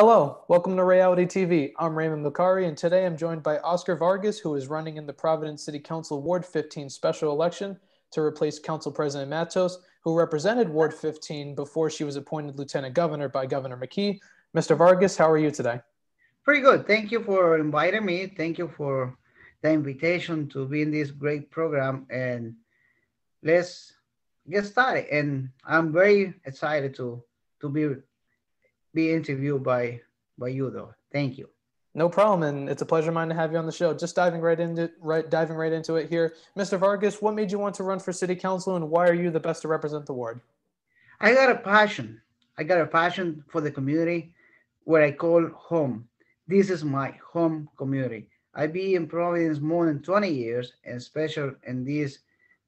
Hello, welcome to Ray-ality TV. I'm Raymond Macari, and today I'm joined by Oscar Vargas, who is running in the Providence City Council Ward 15 special election to replace Council President Matos, who represented Ward 15 before she was appointed Lieutenant Governor by Governor McKee. Mr. Vargas, how are you today? Pretty good. Thank you for inviting me. Thank you for the invitation to be in this great program. And let's get started. And I'm very excited to to be be interviewed by by you though. Thank you. No problem, and it's a pleasure of mine to have you on the show. Just diving right into right diving right into it here, Mr. Vargas. What made you want to run for city council, and why are you the best to represent the ward? I got a passion. I got a passion for the community, where I call home. This is my home community. I be in Providence more than 20 years, and special in this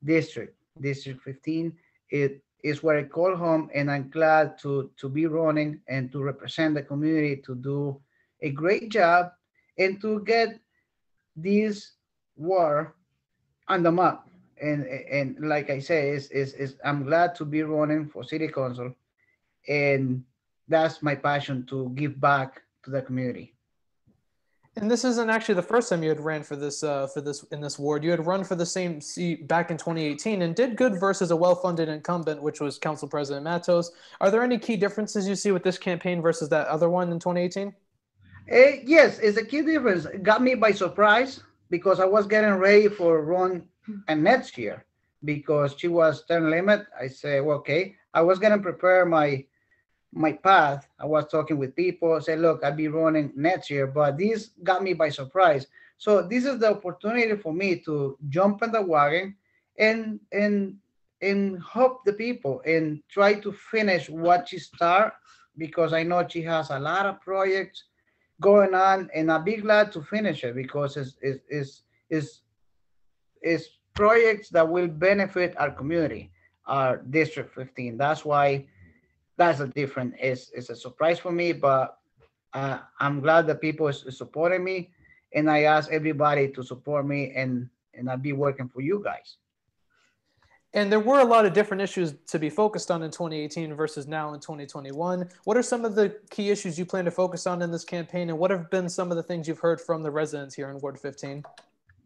district, District 15. It is where I call home, and I'm glad to to be running and to represent the community to do a great job and to get this war on the map. And and like I say, is is is I'm glad to be running for city council, and that's my passion to give back to the community. And this isn't actually the first time you had ran for this uh, for this in this ward. You had run for the same seat back in 2018 and did good versus a well-funded incumbent, which was Council President Matos. Are there any key differences you see with this campaign versus that other one in 2018? Uh, yes, it's a key difference. It got me by surprise because I was getting ready for run and next year because she was term limit. I say, well, okay. I was gonna prepare my my path. I was talking with people, say, look, I'll be running next year, but this got me by surprise. So this is the opportunity for me to jump in the wagon and and and help the people and try to finish what she start because I know she has a lot of projects going on and I'll be glad to finish it because it's it's it's, it's, it's projects that will benefit our community, our District 15. That's why that's a different it's, it's a surprise for me but uh, i'm glad that people is, is supporting me and i ask everybody to support me and and i'll be working for you guys. And there were a lot of different issues to be focused on in 2018 versus now in 2021 what are some of the key issues you plan to focus on in this campaign and what have been some of the things you've heard from the residents here in ward 15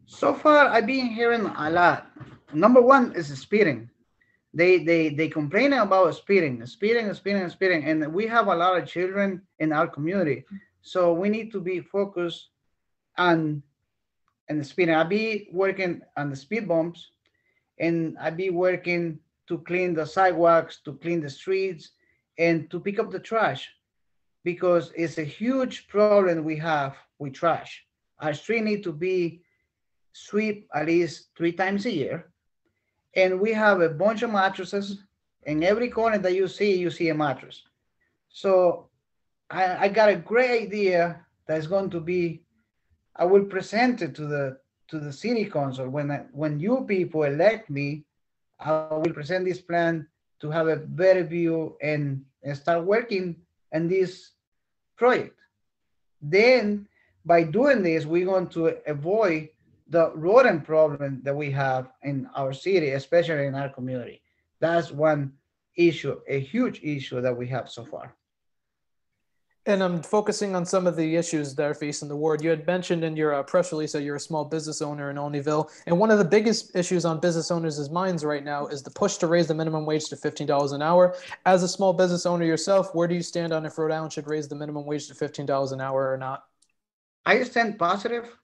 so far i've been hearing a lot. Number one is speeding they they they complain about speeding, speeding, speeding, speeding, and we have a lot of children in our community, so we need to be focused on and the speeding. I be working on the speed bumps, and I be working to clean the sidewalks, to clean the streets, and to pick up the trash, because it's a huge problem we have with trash. Our street need to be swept at least three times a year and we have a bunch of mattresses. In every corner that you see, you see a mattress. So I, I got a great idea that's going to be. I will present it to the to the city council when I, when you people elect me. I will present this plan to have a better view and, and start working on this project. Then by doing this, we're going to avoid the rodent problem that we have in our city, especially in our community. That's one issue, a huge issue that we have so far. And I'm focusing on some of the issues that are facing the ward. You had mentioned in your uh, press release that you're a small business owner in Olneyville. And one of the biggest issues on business owners' minds right now is the push to raise the minimum wage to $15 an hour. As a small business owner yourself, where do you stand on if Rhode Island should raise the minimum wage to $15 an hour or not? I stand positive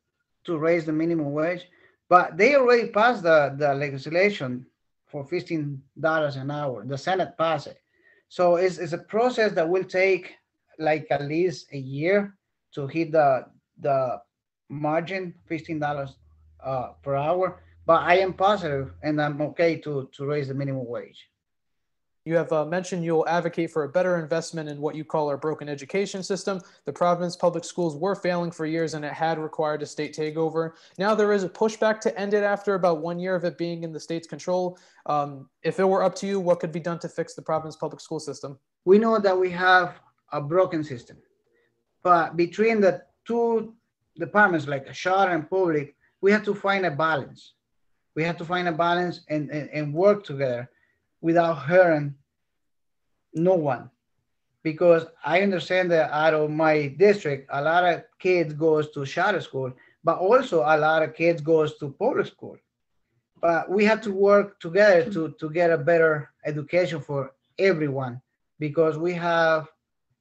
to raise the minimum wage, but they already passed the, the legislation for $15 an hour. The Senate passed it. So it's, it's a process that will take like at least a year to hit the the margin, $15 uh, per hour. But I am positive and I'm okay to, to raise the minimum wage. You have uh, mentioned you'll advocate for a better investment in what you call our broken education system. The Providence public schools were failing for years and it had required a state takeover. Now there is a pushback to end it after about one year of it being in the state's control. Um, if it were up to you, what could be done to fix the Providence public school system? We know that we have a broken system, but between the two departments like charter and public, we have to find a balance. We have to find a balance and, and, and work together without hurting no one. because I understand that out of my district, a lot of kids goes to charter school, but also a lot of kids goes to public school. But we have to work together to, to get a better education for everyone because we have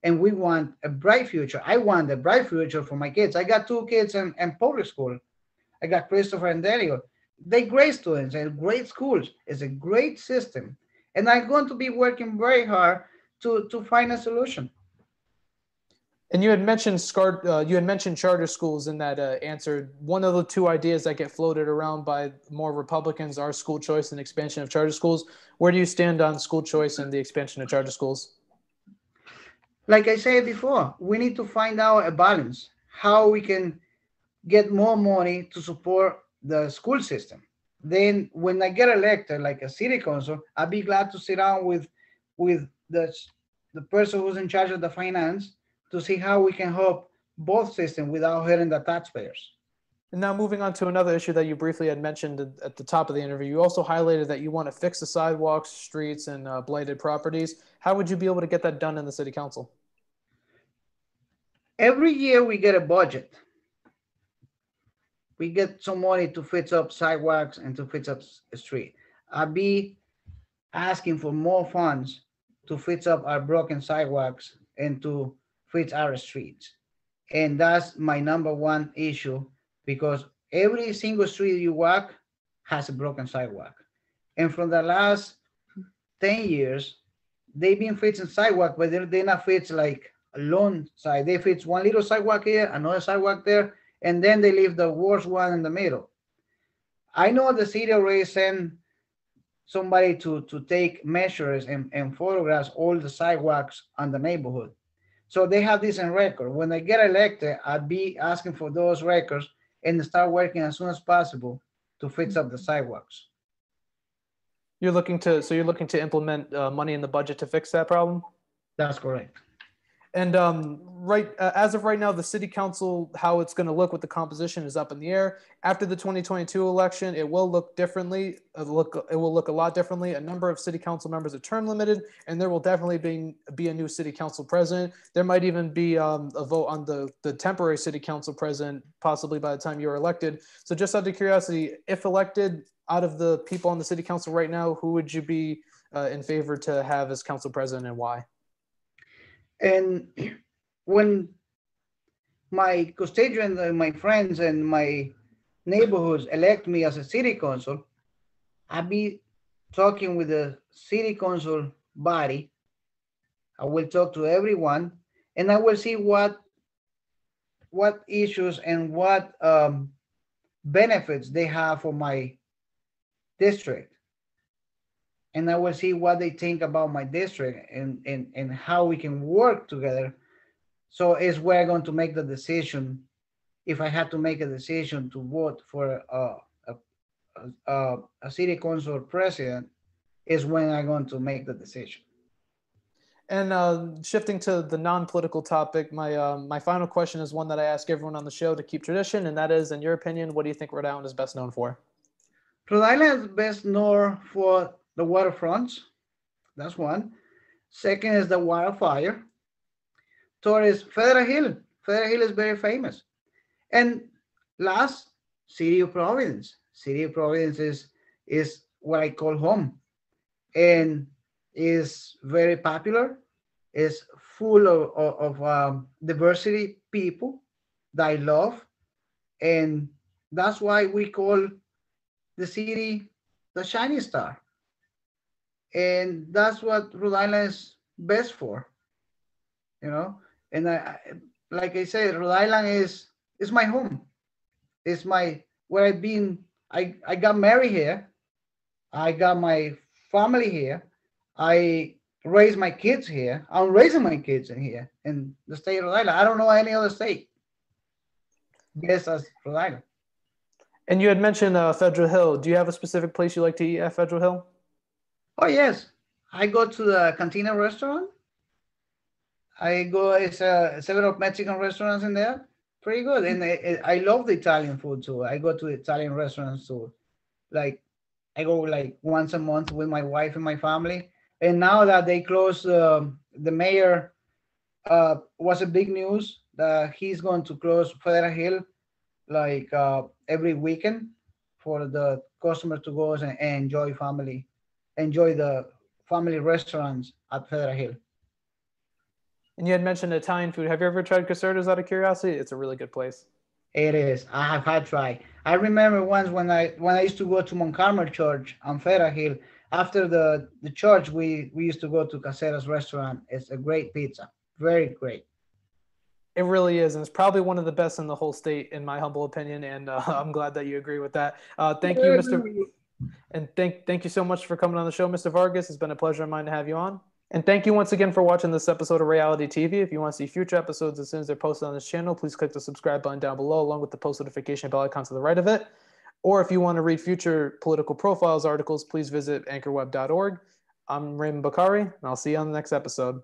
and we want a bright future. I want a bright future for my kids. I got two kids in, in public school. I got Christopher and Daniel. They great students and great schools. It's a great system. And I'm going to be working very hard to, to find a solution. And you had mentioned SCART, uh, you had mentioned charter schools in that uh, answer. One of the two ideas that get floated around by more Republicans are school choice and expansion of charter schools. Where do you stand on school choice and the expansion of charter schools? Like I said before, we need to find out a balance, how we can get more money to support the school system. Then when I get elected like a city council, I'd be glad to sit down with with the the person who's in charge of the finance to see how we can help both systems without hurting the taxpayers. And now moving on to another issue that you briefly had mentioned at the top of the interview, you also highlighted that you want to fix the sidewalks, streets, and uh, blighted properties. How would you be able to get that done in the city council? Every year we get a budget. We get some money to fix up sidewalks and to fix up the street. I'll be asking for more funds to fix up our broken sidewalks and to fix our streets. And that's my number one issue because every single street you walk has a broken sidewalk. And from the last 10 years, they've been fixing sidewalk, but they're, they're not fixed like a long side. They fix one little sidewalk here, another sidewalk there, and then they leave the worst one in the middle. I know the city already sent somebody to, to take measures and, and photographs all the sidewalks on the neighborhood. So they have this in record. When I get elected, I'd be asking for those records and start working as soon as possible to fix up the sidewalks. You're looking to so you're looking to implement uh, money in the budget to fix that problem. That's correct. And um, right uh, as of right now, the city council, how it's going to look with the composition is up in the air. After the 2022 election, it will look differently. It'll look it will look a lot differently. A number of city council members are term limited, and there will definitely be be a new city council president. There might even be um, a vote on the the temporary city council president, possibly by the time you're elected. So, just out of curiosity, if elected, out of the people on the city council right now, who would you be uh, in favor to have as council president, and why? And when my constituents and my friends and my neighborhoods elect me as a city council, I'll be talking with the city council body. I will talk to everyone and I will see what what issues and what um, benefits they have for my district and I will see what they think about my district and, and, and how we can work together. So is where I'm going to make the decision. If I had to make a decision to vote for a, a, a, a city council president, is when I'm going to make the decision. And uh, shifting to the non-political topic, my uh, my final question is one that I ask everyone on the show to keep tradition, and that is, in your opinion, what do you think Rhode Island is best known for? Rhode Island is best known for the waterfronts. That's one. Second is the WaterFire. Third is Federal Hill. Federal Hill is very famous. And last, City of Providence. City of Providence is, is what I call home and is very popular, is full of, of, of um, diversity people that I love. And that's why we call the city the shining star and that's what Rhode Island is best for, you know. And I, like I said, Rhode Island is is my home. It's my where I've been. I I got married here. I got my family here. I raised my kids here. I'm raising my kids in here in the state of Rhode Island. I don't know any other state. Yes, as Rhode Island. And you had mentioned uh, Federal Hill. Do you have a specific place you like to eat at Federal Hill? Oh yes, I go to the Cantina restaurant. I go. It's uh, several Mexican restaurants in there. Pretty good, and I, I love the Italian food too. I go to Italian restaurants too. Like I go like once a month with my wife and my family. And now that they close, uh, the mayor uh, was a big news that he's going to close Federal Hill like uh, every weekend for the customer to go and enjoy family, enjoy the family restaurants at Federal Hill. And you had mentioned Italian food. Have you ever tried Caserta's out of curiosity? It's a really good place. It is. I have had tried. I remember once when I when I used to go to Mount Carmel Church on Federal Hill. After the the church, we we used to go to Caserta's restaurant. It's a great pizza, very great. It really is, and it's probably one of the best in the whole state, in my humble opinion. And uh, I'm glad that you agree with that. Uh, thank you, Mr. And thank thank you so much for coming on the show, Mr. Vargas. It's been a pleasure of mine to have you on. And thank you once again for watching this episode of Ray-ality TV. If you want to see future episodes as soon as they're posted on this channel, please click the subscribe button down below, along with the post notification bell icon to the right of it. Or if you want to read future political profiles articles, please visit anchorweb.org. I'm Raymond Bakari, and I'll see you on the next episode.